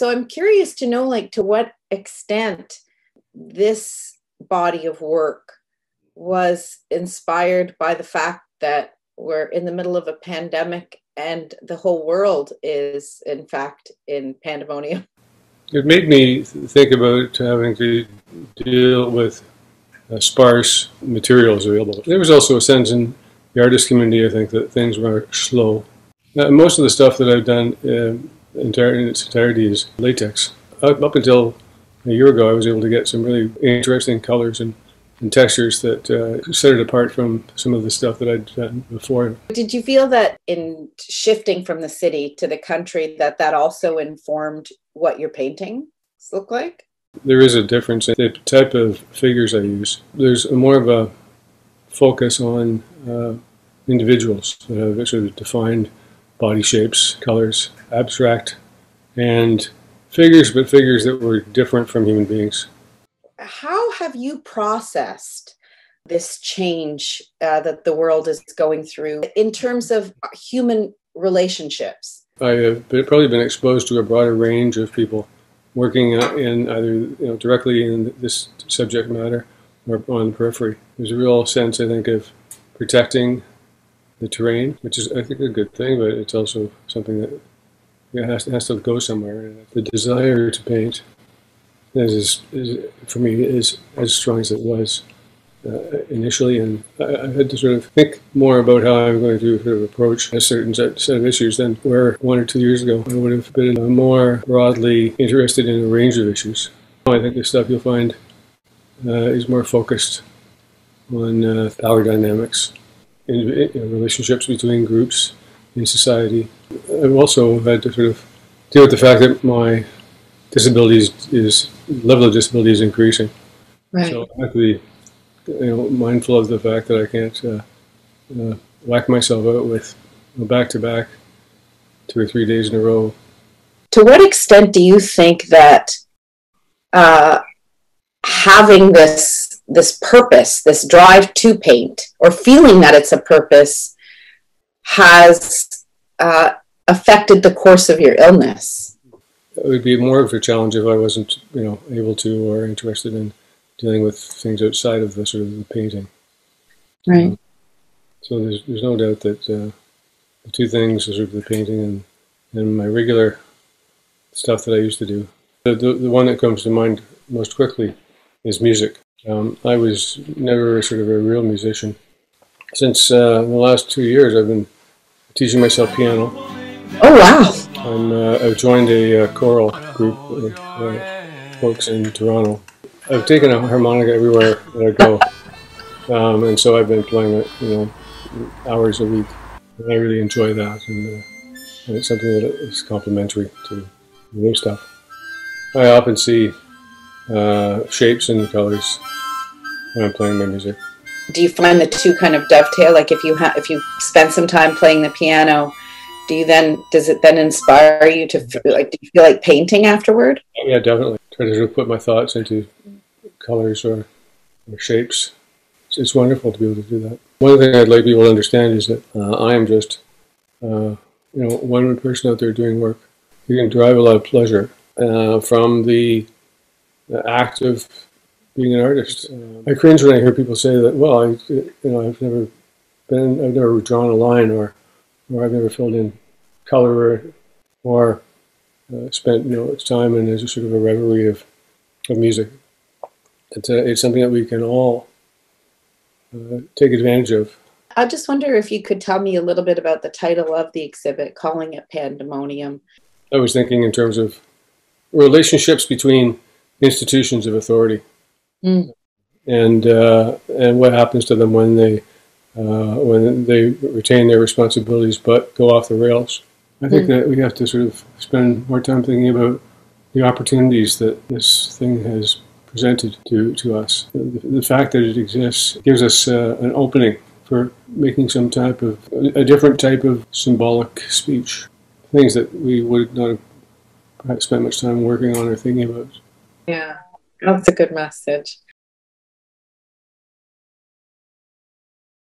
So I'm curious to know, like, to what extent this body of work was inspired by the fact that we're in the middle of a pandemic and the whole world is, in fact, in pandemonium. It made me think about having to deal with uh, sparse materials available. There was also a sense in the artist community, I think, that things were slow. Uh, most of the stuff that I've done entire, in its entirety is latex. Up, up, until a year ago, I was able to get some really interesting colors and, and textures that uh, set it apart from some of the stuff that I'd done before. Did you feel that in shifting from the city to the country, that that also informed what your paintings look like? There is a difference in the type of figures I use. There's more of a focus on uh, individuals that have sort of defined body shapes, colors, abstract, and figures, but figures that were different from human beings. How have you processed this change uh, that the world is going through in terms of human relationships? I have probably been exposed to a broader range of people working in either you know, directly in this subject matter or on the periphery. There's a real sense, I think, of protecting the terrain, which is, I think, a good thing, but it's also something that it has, has to go somewhere. The desire to paint is, is, for me, is as strong as it was uh, initially, and I, I, had to sort of think more about how I'm going to sort of approach a certain set, set, of issues than where one or two years ago I would have been more broadly interested in a range of issues. I think the stuff you'll find uh, is more focused on uh, power dynamics in, in, relationships between groups in society. I've also had to sort of deal with the fact that my disability is level of disability is increasing. Right. So I have to be you know, mindful of the fact that I can't uh, uh, whack myself out with back to back two or three days in a row. To what extent do you think that uh, having this this purpose, this drive to paint, or feeling that it's a purpose, has uh, affected the course of your illness? It would be more of a challenge if I wasn't, you know, able to or interested in dealing with things outside of the sort of the painting. Right. Um, so there's there's no doubt that uh, the two things, sort of the painting and and my regular stuff that I used to do. The, the, the one that comes to mind most quickly is music. Um, I was never sort of a real musician. Since uh, the last two years, I've been teaching myself piano. Oh wow! I'm, uh, I've joined a uh, choral group of uh, folks in Toronto. I've taken a harmonica everywhere that I go, um, and so I've been playing it, you know, hours a week. And I really enjoy that, and, uh, and it's something that is complementary to the new stuff. I often see uh, shapes and colors when I'm playing my music. Do you find the two kind of dovetail? Like if you have, if you spend some time playing the piano, do you then does it then inspire you to like? Do you feel like painting afterward? Yeah, definitely. Try to put my thoughts into colors or, or shapes. It's, it's, wonderful to be able to do that. One thing I'd like people to understand is that uh, I am just, uh, you know, one person out there doing work. You can derive a lot of pleasure uh, from the, the, act of being an artist. I cringe when I hear people say that. Well, I, you know, I've never been, I've never drawn a line, or, or I've never filled in color, or, or uh, spent, you know, time in a sort of a reverie of, of music. It's, a, it's something that we can all uh, take advantage of. I just wonder if you could tell me a little bit about the title of the exhibit, calling it Pandemonium. I was thinking in terms of relationships between institutions of authority, mm. and uh, and what happens to them when they uh, when they retain their responsibilities but go off the rails. I think mm. that we have to sort of spend more time thinking about the opportunities that this thing has presented to, to us. The, the fact that it exists gives us uh, an opening for making some type of, a different type of symbolic speech. Things that we would not have spent much time working on or thinking about. Yeah, that's a good message.